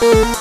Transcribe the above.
You.